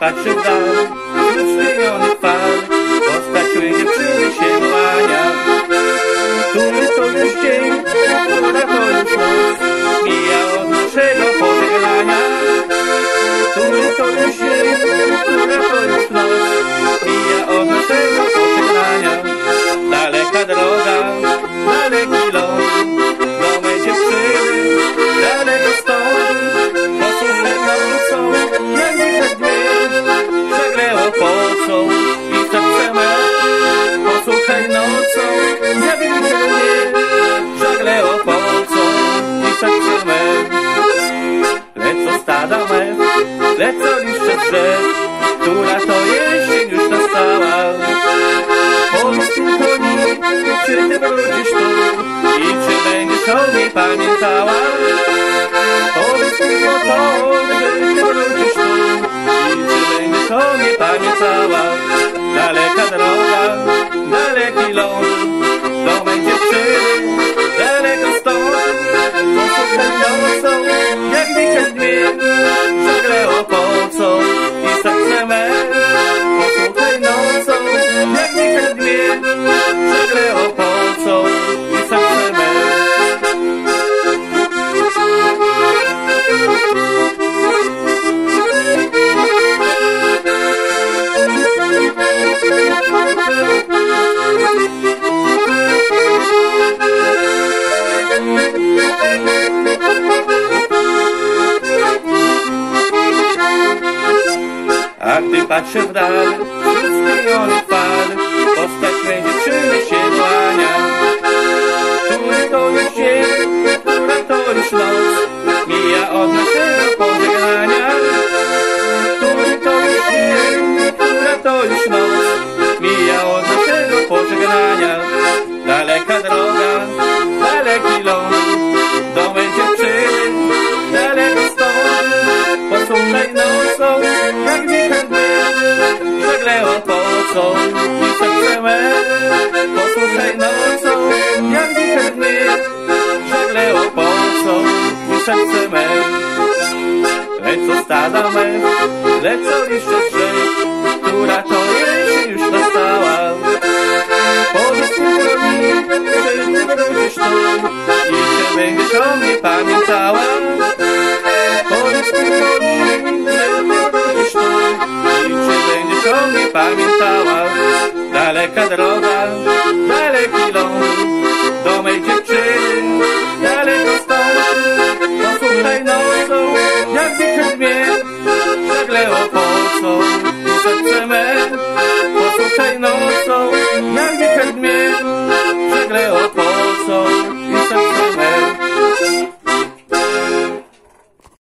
patrzyła rzecz, która to jesień już nastała. Powiedz mi, czy ty wrócisz tu i czy będziesz o mnie pamiętała? Powiedz tylko to, że ty wrócisz tu i czy będziesz o mnie pamiętała? Daleka droga, daleki ląd. A gdy patrzę w dal, wśród spienionych fal, postać mej dziewczyny się kłania. Który to już dzień, która to już noc, mija od naszego pożegnania. Który to już dzień, która to już noc, mija od naszego pożegnania. I serce me. Posłuchaj nocą, jak wicher dnie, żagle opocą i serce me. Lecą stada me, lecą liście drzew, która to jesień już nastała. Powiedz mi drogi, czy nie wrócisz tu i czy będziesz o mnie pamiętała? którą nie pamiętała Daleka droga, daleka